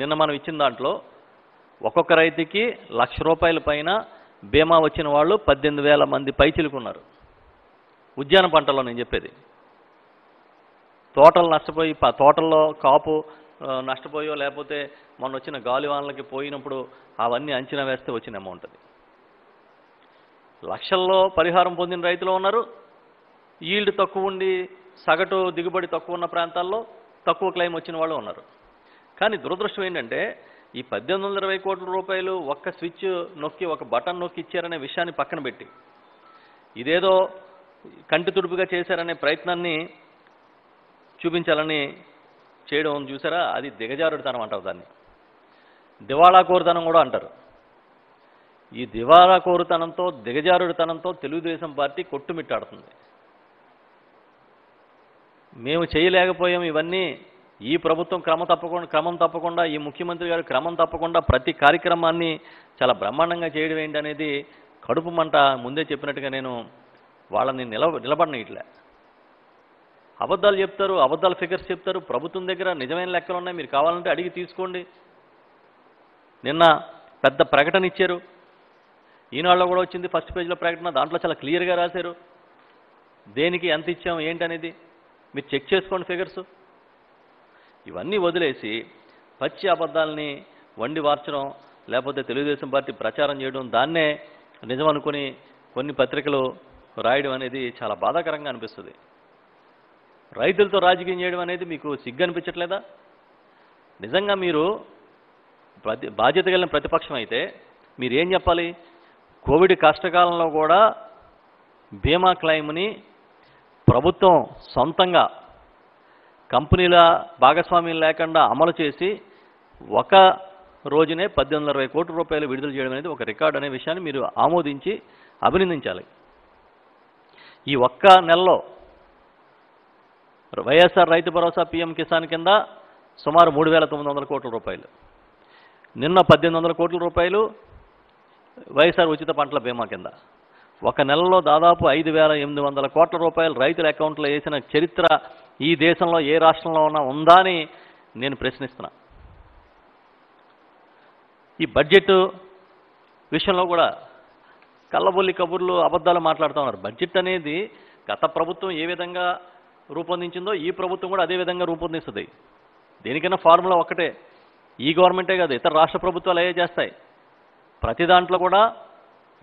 నిన్న మనం ఇచ్చిన దాంట్లో ఒక్కొక్క రైతుకి లక్ష రూపాయల పైన బీమా వచ్చిన వాళ్ళు పద్దెనిమిది వేల మంది పైచిలుకున్నారు ఉద్యాన పంటలో నేను చెప్పేది. తోటలు నష్టపోయి తోటల్లో కాపు నష్టపోయో లేకపోతే మొన్న వచ్చిన గాలివానలకి పోయినప్పుడు అవన్నీ అంచనా వేస్తే వచ్చిన అమౌంట్ అది. లక్షల్లో పరిహారం పొందిన రైతులు ఉన్నారు. ఈల్డ్ తక్కువ ఉండి సగటు దిగుబడి తక్కువ ఉన్న ప్రాంతాల్లో తక్కువ క్లెయిమ్ వచ్చిన వాళ్ళు ఉన్నారు. కానీ దురదృష్టం ఏంటంటే ఈ పద్దెనిమిది వందల ఇరవై కోట్ల రూపాయలు ఒక్క స్విచ్ నొక్కి ఒక బటన్ నొక్కి ఇచ్చారనే విషయాన్ని పక్కన పెట్టి ఇదేదో కంటి తుడుపుగా చేశారనే ప్రయత్నాన్ని చూపించాలని చేయడం చూసారా? అది దిగజారుడితనం అంటారు దాన్ని. దివాళా కోరుతనం కూడా అంటారు. ఈ దివాళా కోరుతనంతో దిగజారుడితనంతో తెలుగుదేశం పార్టీ కొట్టుమిట్టాడుతుంది. మేము చేయలేకపోయాం ఇవన్నీ ఈ ప్రభుత్వం క్రమ తప్పకుండా క్రమం తప్పకుండా ఈ ముఖ్యమంత్రి గారు క్రమం తప్పకుండా ప్రతి కార్యక్రమాన్ని చాలా బ్రహ్మాండంగా చేయడం ఏంటి అనేది కడుపు మంట ముందే చెప్పినట్టుగా నేను వాళ్ళని నిలబ నిలబడనిట్లే అబద్ధాలు చెప్తారు అబద్ధాల ఫిగర్స్ చెప్తారు ప్రభుత్వం దగ్గర నిజమైన లెక్కలు ఉన్నాయి మీరు కావాలంటే అడిగి తీసుకోండి. నిన్న పెద్ద ప్రకటన ఇచ్చారు. ఈనాడులో కూడా వచ్చింది ఫస్ట్ పేజ్లో ప్రకటన దాంట్లో చాలా క్లియర్గా రాశారు. దేనికి ఎంత ఇచ్చాం ఏంటనేది? మీరు చెక్ చేసుకోండి ఫిగర్స్ ఇవన్నీ వదిలేసి పచ్చి అబద్ధాలని వండి వార్చడం లేకపోతే తెలుగుదేశం పార్టీ ప్రచారం చేయడం దాన్నే నిజం అనుకుని కొన్ని పత్రికలు రాయడం అనేది చాలా బాధాకరంగా అనిపిస్తుంది. రైతులతో రాజకీయం చేయడం అనేది మీకు సిగ్గు అనిపించట్లేదా? నిజంగా మీరు ప్రతి బాధ్యత కలిగిన ప్రతిపక్షం అయితే మీరేం చెప్పాలి? కోవిడ్ కష్టకాలంలో కూడా బీమా క్లెయిమ్ని ప్రభుత్వం సొంతంగా కంపెనీల భాగస్వామ్యం లేకుండా అమలు చేసి ఒక రోజునే పద్దెనిమిది ఇరవై కోట్ల రూపాయలు విడుదల చేయడం అనేది ఒక రికార్డు అనే విషయాన్ని మీరు ఆమోదించి అభినందించాలి. ఈ ఒక్క నెలలో వైఎస్ఆర్ రైతు భరోసా పీఎం కిసాన్ కింద సుమారు మూడు వేల తొమ్మిది వందల కోట్ల రూపాయలు. నిన్న పద్దెనిమిది వందల కోట్ల రూపాయలు వైఎస్ఆర్ ఉచిత పంటల బీమా కింద. ఒక నెలలో దాదాపు ఐదు వేల ఎనిమిది వందల కోట్ల రూపాయలు రైతుల అకౌంట్లో వేసిన చరిత్ర ఈ దేశంలో ఏ రాష్ట్రంలో ఉన్నా ఉందా అని నేను ప్రశ్నిస్తున్నా. ఈ బడ్జెట్ విషయంలో కూడా కళ్ళబొల్లి కబుర్లు అబద్ధాలు మాట్లాడుతూ ఉన్నారు. బడ్జెట్ అనేది గత ప్రభుత్వం ఏ విధంగా రూపొందించిందో ఈ ప్రభుత్వం కూడా అదే విధంగా రూపొందిస్తుంది. దేనికైనా ఫార్ములా ఒక్కటే. ఈ గవర్నమెంటే కాదు ఇతర రాష్ట్ర ప్రభుత్వాలు అయ్యే చేస్తాయి. ప్రతి దాంట్లో కూడా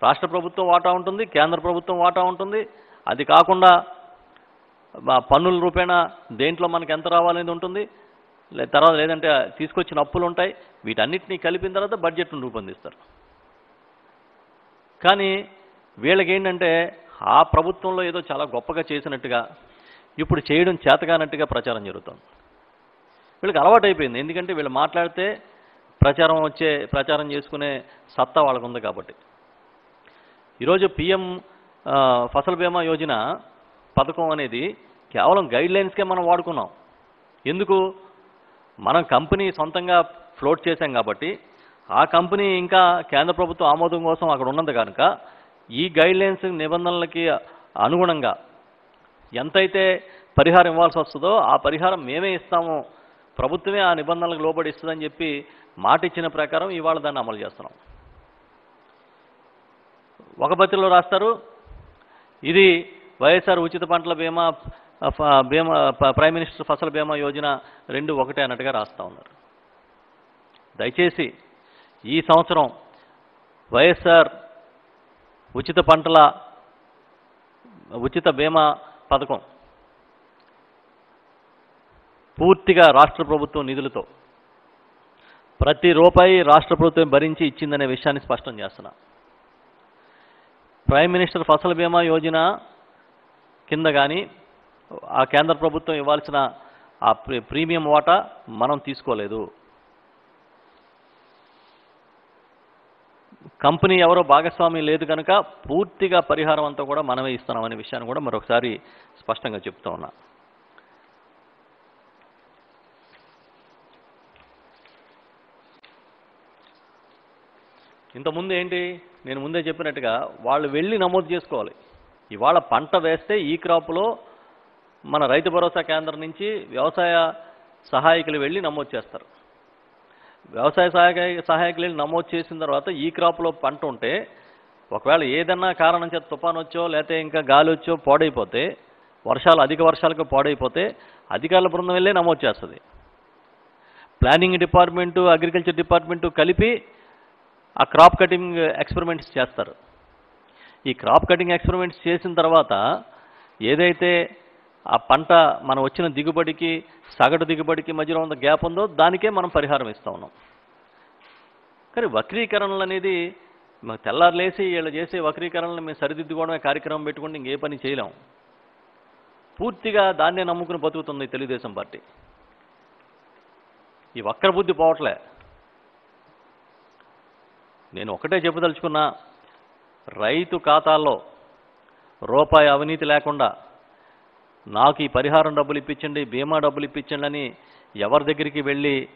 రాష్ట్ర ప్రభుత్వం వాటా ఉంటుంది కేంద్ర ప్రభుత్వం వాటా ఉంటుంది. అది కాకుండా పన్నుల రూపేణ దేంట్లో మనకి ఎంత రావాలనేది ఉంటుంది. లే తర్వాత లేదంటే తీసుకొచ్చిన అప్పులు ఉంటాయి. వీటన్నిటినీ కలిపిన తర్వాత బడ్జెట్ను రూపొందిస్తారు. కానీ వీళ్ళకి ఏంటంటే ఆ ప్రభుత్వంలో ఏదో చాలా గొప్పగా చేసినట్టుగా ఇప్పుడు చేయడం చేతగానట్టుగా ప్రచారం జరుగుతుంది. వీళ్ళకి అలవాటు అయిపోయింది ఎందుకంటే వీళ్ళు మాట్లాడితే ప్రచారం వచ్చే ప్రచారం చేసుకునే సత్తా వాళ్ళకు ఉంది కాబట్టి. ఈరోజు పిఎం ఫసల్ బీమా యోజన పథకం అనేది కేవలం గైడ్ లైన్స్కే మనం వాడుకున్నాం. ఎందుకు? మనం కంపెనీ సొంతంగా ఫ్లోట్ చేశాం కాబట్టి ఆ కంపెనీ ఇంకా కేంద్ర ప్రభుత్వం ఆమోదం కోసం అక్కడ ఉన్నది కనుక ఈ గైడ్ లైన్స్ నిబంధనలకి అనుగుణంగా ఎంతైతే పరిహారం ఇవ్వాల్సి వస్తుందో ఆ పరిహారం మేమే ఇస్తాము. ప్రభుత్వమే ఆ నిబంధనలకు లోబడి ఇస్తుందని చెప్పి మాట ఇచ్చిన ప్రకారం ఇవాళ దాన్ని అమలు చేస్తున్నాం. ఒక పత్రికలో రాస్తారు ఇది వైఎస్ఆర్ ఉచిత పంటల బీమా బీమా ప్రైమ్ మినిస్టర్ ఫసల్ బీమా యోజన రెండు ఒకటే అన్నట్టుగా రాస్తూ ఉన్నారు. దయచేసి ఈ సంవత్సరం వైఎస్ఆర్ ఉచిత పంటల ఉచిత బీమా పథకం పూర్తిగా రాష్ట్ర ప్రభుత్వం నిధులతో ప్రతి రూపాయి రాష్ట్ర ప్రభుత్వం భరించి ఇచ్చిందనే విషయాన్ని స్పష్టం చేస్తున్నా. ప్రైమ్ మినిస్టర్ ఫసల్ బీమా యోజన కింద కానీ ఆ కేంద్ర ప్రభుత్వం ఇవ్వాల్సిన ఆ ప్రీ- ప్రీమియం వాటా మనం తీసుకోలేదు. కంపెనీ ఎవరో భాగస్వామి లేదు కనుక పూర్తిగా పరిహారం అంతా కూడా మనమే ఇస్తున్నామనే విషయాన్ని కూడా మరొకసారి స్పష్టంగా చెప్తూ ఉన్నా. ఇంతకుముందు ఏంటి? నేను ముందే చెప్పినట్టుగా వాళ్ళు వెళ్ళి నమోదు చేసుకోవాలి. ఇవాళ పంట వేస్తే ఈ క్రాప్లో మన రైతు భరోసా కేంద్రం నుంచి వ్యవసాయ సహాయకులు వెళ్ళి నమోదు చేస్తారు. వ్యవసాయ సహాయక సహాయకులు వెళ్ళి నమోదు చేసిన తర్వాత ఈ క్రాప్లో పంట ఉంటే ఒకవేళ ఏదన్నా కారణం చేత తుఫాన్ వచ్చో లేకపోతే ఇంకా గాలి వచ్చో పాడైపోతే వర్షాలు అధిక వర్షాలకు పాడైపోతే అధికారుల బృందం వెళ్ళే నమోదు చేస్తుంది. ప్లానింగ్ డిపార్ట్మెంటు అగ్రికల్చర్ డిపార్ట్మెంటు కలిపి ఆ క్రాప్ కటింగ్ ఎక్స్పెరిమెంట్స్ చేస్తారు. ఈ క్రాప్ కటింగ్ ఎక్స్పెరిమెంట్స్ చేసిన తర్వాత ఏదైతే ఆ పంట మనం వచ్చిన దిగుబడికి సగటు దిగుబడికి మధ్యలో ఉన్న గ్యాప్ ఉందో దానికే మనం పరిహారం ఇస్తూ ఉన్నాం. కానీ వక్రీకరణలు అనేది మాకు తెల్లారులేసి వీళ్ళు చేసే వక్రీకరణలు మేము సరిదిద్దుకోవడమే కార్యక్రమం పెట్టుకుంటే ఇంకే పని చేయలేం. పూర్తిగా దాన్నే నమ్ముకుని బతుకుతుంది తెలుగుదేశం పార్టీ. ఈ వక్ర బుద్ధి పోవట్లే. నేను ఒకటే చెప్పదలుచుకున్నా రైతు ఖాతాల్లో రూపాయి అవినీతి లేకుండా నాకు ఈ పరిహారం డబ్బులు ఇప్పించండి బీమా డబ్బులు ఇప్పించండి అని ఎవరి దగ్గరికి వెళ్ళి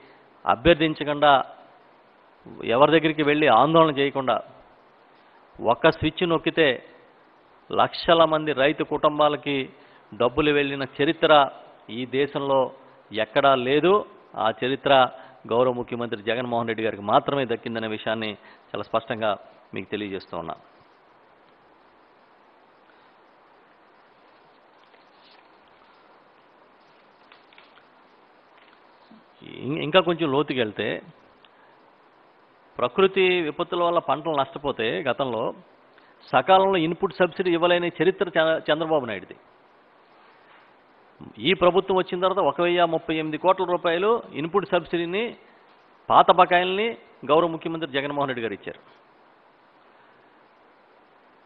అభ్యర్థించకుండా ఎవరి దగ్గరికి వెళ్ళి ఆందోళన చేయకుండా ఒక్క స్విచ్ నొక్కితే లక్షల మంది రైతు కుటుంబాలకి డబ్బులు వెళ్ళిన చరిత్ర ఈ దేశంలో ఎక్కడా లేదు. ఆ చరిత్ర గౌరవ ముఖ్యమంత్రి జగన్మోహన్ రెడ్డి గారికి మాత్రమే దక్కిందనే విషయాన్ని చాలా స్పష్టంగా మీకు తెలియజేస్తూ ఉన్నాను. ఇంకా కొంచెం లోతుకి వెళ్తే ప్రకృతి విపత్తుల వల్ల పంటలు నష్టపోతే గతంలో సకాలంలో ఇన్పుట్ సబ్సిడీ ఇవ్వలేని చరిత్ర చంద్రబాబు నాయుడుది. ఈ ప్రభుత్వం వచ్చిన తర్వాత ఒక వెయ్యి ముప్పై ఎనిమిది కోట్ల రూపాయలు ఇన్పుట్ సబ్సిడీని పాత బకాయిల్ని గౌరవ ముఖ్యమంత్రి జగన్మోహన్ రెడ్డి గారు ఇచ్చారు.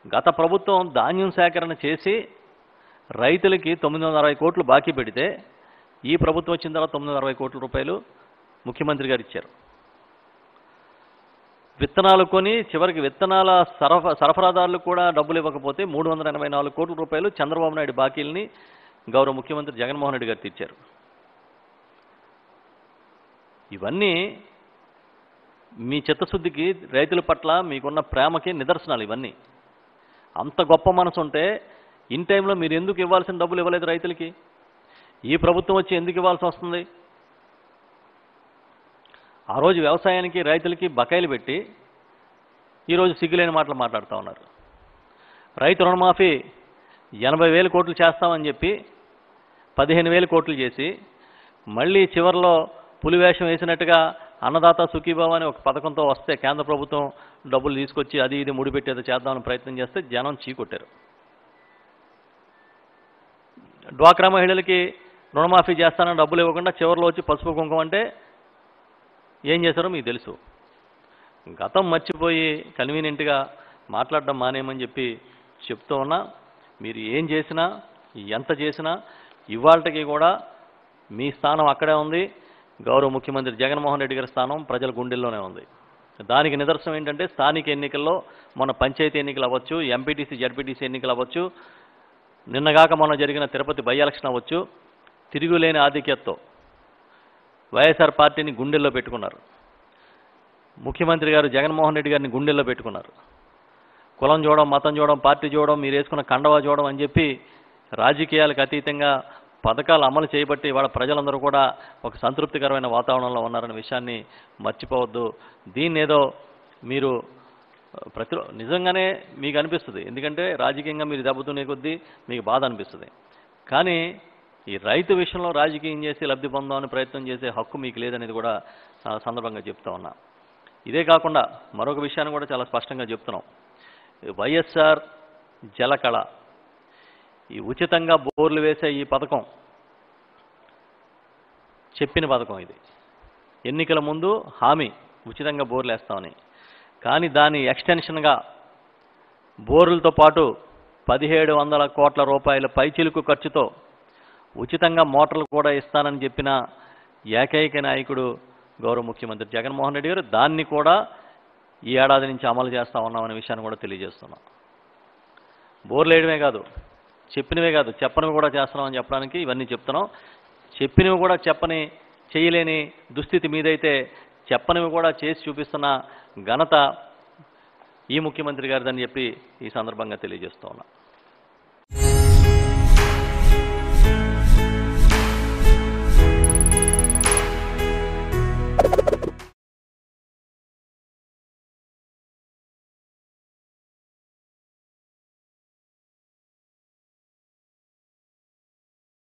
గత ప్రభుత్వం ధాన్యం సేకరణ చేసి రైతులకి తొమ్మిది వందల అరవై కోట్లు బాకీ పెడితే ఈ ప్రభుత్వం వచ్చిన తర్వాత తొమ్మిది వందల అరవై కోట్ల రూపాయలు ముఖ్యమంత్రి గారు ఇచ్చారు. విత్తనాలు కొని చివరికి విత్తనాల సరఫ సరఫరాదారులకు కూడా డబ్బులు ఇవ్వకపోతే మూడు వందల ఎనభై నాలుగు కోట్ల రూపాయలు చంద్రబాబు నాయుడు బాకీల్ని గౌరవ ముఖ్యమంత్రి జగన్మోహన్ రెడ్డి గారు తీర్చారు. ఇవన్నీ మీ చిత్తశుద్ధికి రైతుల పట్ల మీకున్న ప్రేమకి నిదర్శనాలు ఇవన్నీ. అంత గొప్ప మనసు ఉంటే ఇన్ టైంలో మీరు ఎందుకు ఇవ్వాల్సిన డబ్బులు ఇవ్వలేదు రైతులకి? ఈ ప్రభుత్వం వచ్చి ఎందుకు ఇవ్వాల్సి వస్తుంది? ఆ రోజు వ్యవసాయానికి రైతులకి బకాయిలు పెట్టి ఈరోజు సిగ్గులేని మాటలు మాట్లాడుతూ ఉన్నారు. రైతు రుణమాఫీ ఎనభై వేల కోట్లు చేస్తామని చెప్పి పదిహేను వేల కోట్లు చేసి మళ్ళీ చివరిలో పులివేషం వేసినట్టుగా అన్నదాత సుఖీభావ అని ఒక పథకంతో వస్తే కేంద్ర ప్రభుత్వం డబ్బులు తీసుకొచ్చి అది ఇది ముడిపెట్టేది చేద్దామని ప్రయత్నం చేస్తే జనం చీకొట్టారు. డ్వాక్రా మహిళలకి రుణమాఫీ చేస్తానని డబ్బులు ఇవ్వకుండా చివరిలో వచ్చి పసుపు కుంకుమ అంటే ఏం చేశారో మీకు తెలుసు. గతం మర్చిపోయి కన్వీనియంట్గా మాట్లాడడం మానేయమని చెప్పి చెప్తూ ఉన్నా మీరు ఏం చేసినా ఎంత చేసినా ఇవాళకి కూడా మీ స్థానం అక్కడే ఉంది. గౌరవ ముఖ్యమంత్రి జగన్మోహన్ రెడ్డి గారి స్థానం ప్రజల గుండెల్లోనే ఉంది. దానికి నిదర్శనం ఏంటంటే స్థానిక ఎన్నికల్లో మన పంచాయతీ ఎన్నికలు అవ్వచ్చు ఎంపీటీసీ జడ్పీటీసీ ఎన్నికలు అవ్వచ్చు నిన్నగాక మొన్న జరిగిన తిరుపతి బై ఎలక్షన్ అవ్వచ్చు తిరుగులేని ఆధిక్యతతో వైఎస్ఆర్ పార్టీని గుండెల్లో పెట్టుకున్నారు. ముఖ్యమంత్రి గారు జగన్మోహన్ రెడ్డి గారిని గుండెల్లో పెట్టుకున్నారు. కులం చూడడం మతం చూడడం పార్టీ చూడడం మీరు వేసుకున్న కండవా చూడడం అని చెప్పి రాజకీయాలకు అతీతంగా పథకాలు అమలు చేయబట్టి వాళ్ళ ప్రజలందరూ కూడా ఒక సంతృప్తికరమైన వాతావరణంలో ఉన్నారనే విషయాన్ని మర్చిపోవద్దు. దీన్ని ఏదో మీరు ప్రతి నిజంగానే మీకు అనిపిస్తుంది. ఎందుకంటే రాజకీయంగా మీరు దెబ్బతునే కొద్దీ మీకు బాధ అనిపిస్తుంది. కానీ ఈ రైతు విషయంలో రాజకీయం చేసి లబ్ధి పొందామని ప్రయత్నం చేసే హక్కు మీకు లేదనేది కూడా సందర్భంగా చెప్తా ఉన్నా. ఇదే కాకుండా మరొక విషయాన్ని కూడా చాలా స్పష్టంగా చెప్తున్నాం. వైఎస్ఆర్ జలకళ. ఈ ఉచితంగా బోర్లు వేసే ఈ పథకం చెప్పిన పథకం ఇది. ఎన్నికల ముందు హామీ ఉచితంగా బోర్లు వేస్తామని. కానీ దాని ఎక్స్టెన్షన్గా బోర్లతో పాటు పదిహేడు వందల కోట్ల రూపాయల పైచిలుకు ఖర్చుతో ఉచితంగా మోటార్లు కూడా ఇస్తానని చెప్పిన ఏకైక నాయకుడు గౌరవ ముఖ్యమంత్రి జగన్మోహన్ రెడ్డి గారు దాన్ని కూడా ఈ ఏడాది నుంచి అమలు చేస్తా ఉన్నామనే విషయాన్ని కూడా తెలియజేస్తున్నాం. బోర్లు వేయడమే కాదు చెప్పినవే కాదు చెప్పనివి కూడా చేస్తున్నామని చెప్పడానికి ఇవన్నీ చెప్తున్నాం. చెప్పినవి కూడా చెప్పని చేయలేని దుస్థితి మీదైతే చెప్పనివి కూడా చేసి చూపిస్తున్న ఘనత ఈ ముఖ్యమంత్రి గారిదని చెప్పి ఈ సందర్భంగా తెలియజేస్తూ ఉన్నా.